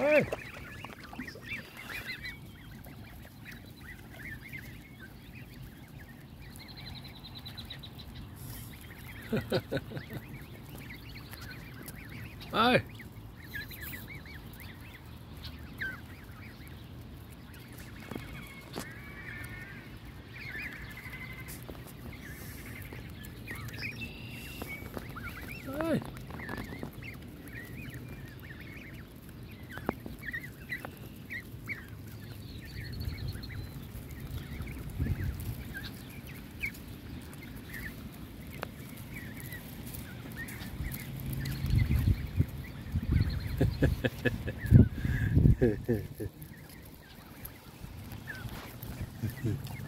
Hey. Hi. Mm-hmm.